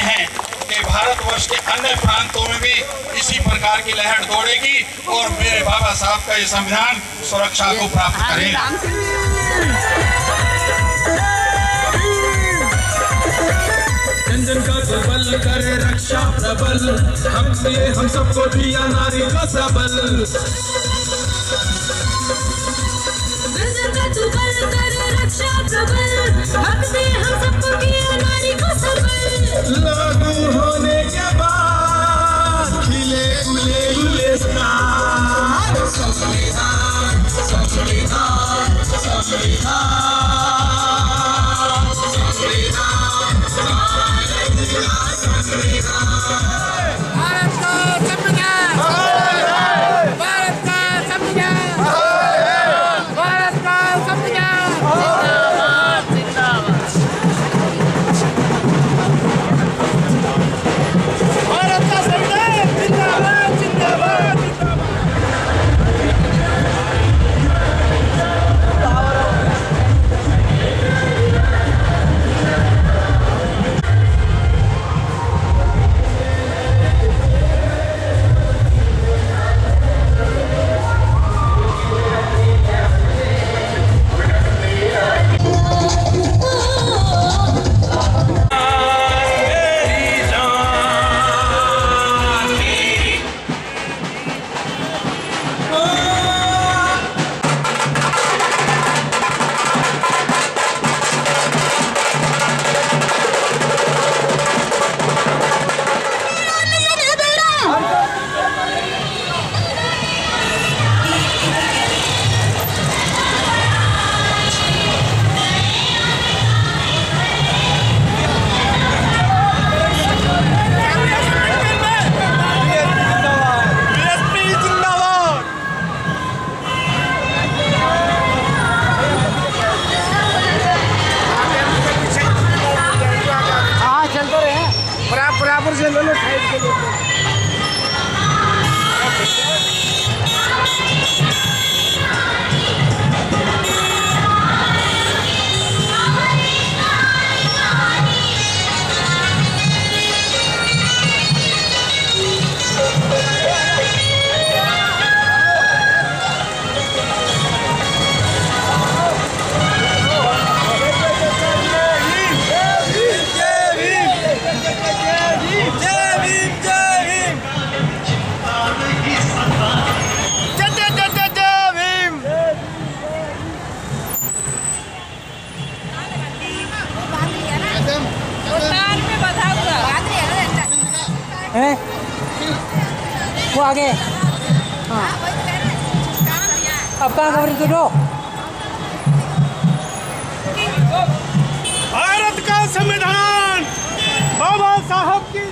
करते हैं। कि भारतवर्ष के अन्य प्रांतों में भी इसी प्रकार की लहर दौड़ेगी और मेरे बाबा साहब का ये संविधान सुरक्षा को प्राप्त करेगा। सबल करे रक्षा प्रबल। हम दिए हम सबको दिया नारी का सबल। करे रक्षा प्रबल। सबल हैं? वो आगे। हाँ। अब कहाँ कवर करो भारत का संविधान बाबा साहब की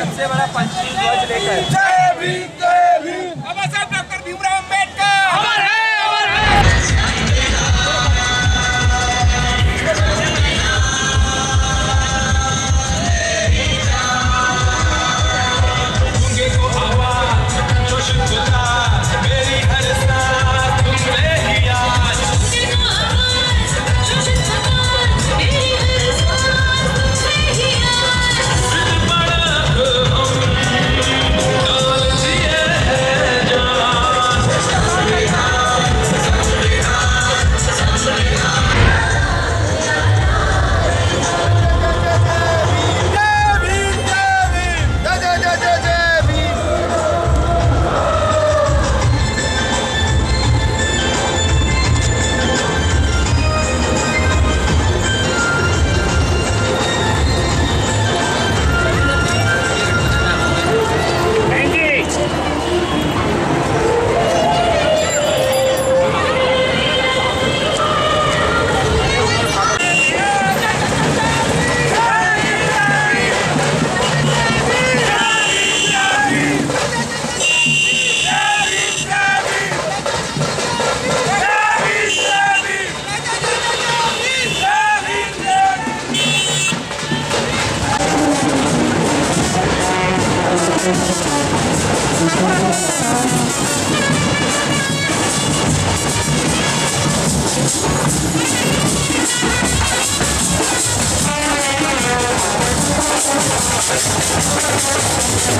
सबसे बड़ा पंचमी ध्वज लेकर। बाबा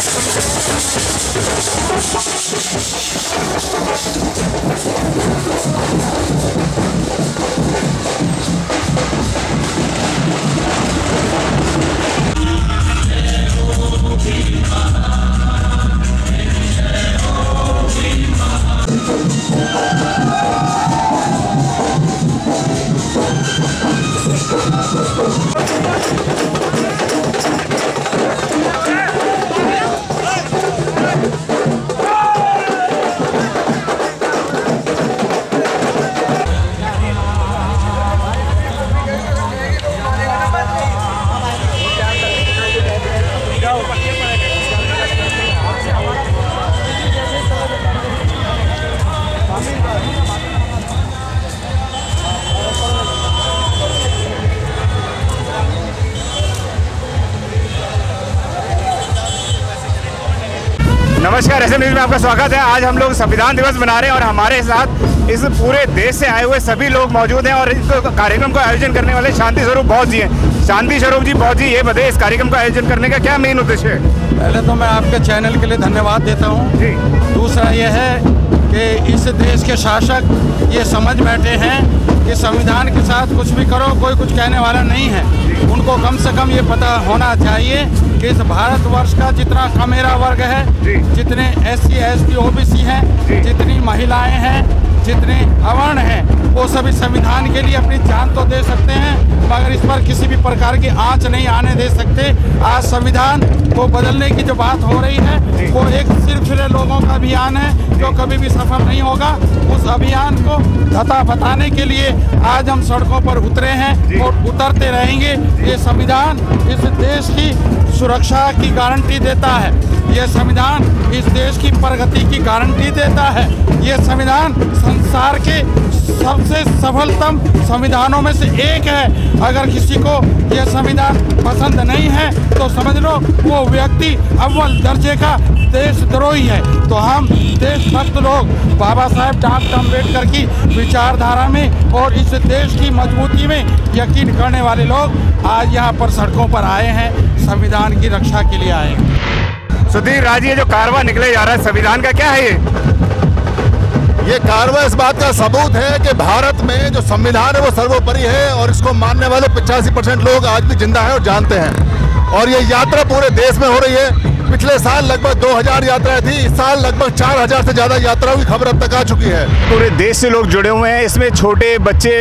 I'm sorry. नमस्कार ऐसे न्यूज़ में आपका स्वागत है। आज हम लोग संविधान दिवस मना रहे हैं और हमारे साथ इस पूरे देश से आए हुए सभी लोग मौजूद हैं और इस कार्यक्रम का आयोजन करने वाले शांति स्वरूप बहुत जी हैं। शांति स्वरूप जी बहुत जी ये बताइए इस कार्यक्रम का आयोजन करने का क्या मेन उद्देश्य है? पहले तो मैं आपके चैनल के लिए धन्यवाद देता हूँ। जी। दूसरा यह है इस देश के शासक ये समझ बैठे हैं कि संविधान के साथ कुछ भी करो कोई कुछ कहने वाला नहीं है। उनको कम से कम ये पता होना चाहिए कि इस भारतवर्ष का जितना कमेरा वर्ग है जितने S C S T O B C हैं जितनी महिलाएँ हैं जितने अवर्ण हैं वो सभी संविधान के लिए अपनी जान तो दे सकते हैं मगर इस पर किसी भी प्रकार की आँच नहीं आने दे सकते। आज संविधान को बदलने की जो बात हो रही है वो एक सिलसिले लोगों का अभियान है जो कभी भी सफल नहीं होगा। उस अभियान को धता बताने के लिए आज हम सड़कों पर उतरे हैं और उतरते रहेंगे। ये संविधान इस देश की सुरक्षा की गारंटी देता है। ये संविधान इस देश की प्रगति की गारंटी देता है। ये संविधान संसार के सबसे सफलतम संविधानों में से एक है। अगर किसी को यह संविधान पसंद नहीं है तो समझ लो, वो व्यक्ति अव्वल दर्जे का देशद्रोही है। तो हम देशभक्त लोग, बाबा साहेब डॉक्टर अंबेडकर की विचारधारा में और इस देश की मजबूती में यकीन करने वाले लोग आज यहाँ पर सड़कों पर आए हैं। संविधान की रक्षा के लिए आए हैं। सुधीर राज ये जो कारवा निकले जा रहा है संविधान का क्या है ये? ये कार्रवाई इस बात का सबूत है कि भारत में जो संविधान है वो सर्वोपरि है और इसको मानने वाले पिचासी परसेंट लोग आज भी ज़िंदा हैं और जानते हैं। और ये यात्रा पूरे देश में हो रही है। पिछले साल लगभग 2000 यात्राएँ थी इस साल लगभग 4000 से ज़्यादा यात्राओं की खबर अब तक आ चुकी है। पूरे देश से लोग जुड़े हुए हैं इसमें छोटे बच्चे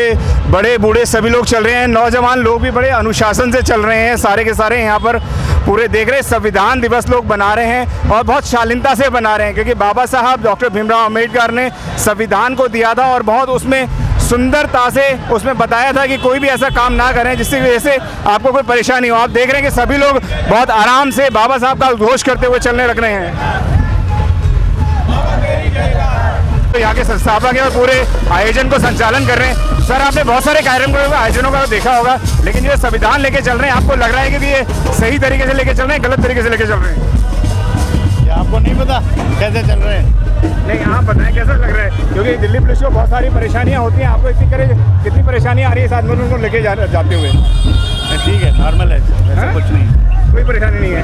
बड़े बूढ़े सभी लोग चल रहे हैं नौजवान लोग भी बड़े अनुशासन से चल रहे हैं सारे के सारे यहाँ पर पूरे देख रहे संविधान दिवस लोग बना रहे हैं और बहुत शालीनता से बना रहे हैं, क्योंकि बाबा साहब, डॉक्टर भीमराव अंबेडकर ने संविधान को दिया था और बहुत उसमें सुंदरता से उसमें बताया था कि कोई भी ऐसा काम ना करें, जिसकी वजह से आपको कोई परेशानी हो। आप देख रहे हैं कि सभी लोग बहुत आराम से बाबा साहब का उद्घोष करते हुए चलने लग रहे हैं। यहाँ के संस्थापक हैं और पूरे आयोजन को संचालन कर रहे हैं। सर आपने बहुत सारे कार्यक्रम को आयोजनों का देखा होगा लेकिन ये संविधान लेके चल रहे हैं आपको लग रहा है कि ये सही तरीके से लेके चल रहे हैं गलत तरीके से लेके चल रहे हैं? आपको नहीं पता कैसे चल रहे हैं? नहीं यहाँ बताएँ कैसा लग रहा है क्योंकि दिल्ली पुलिस को बहुत सारी परेशानियाँ होती हैं। आपको इसी तरह कितनी परेशानी आ रही है इस आंदोलन को लेके जा, जाते हुए? ठीक है नॉर्मल है हाँ? कुछ नहीं। कोई परेशानी नहीं है।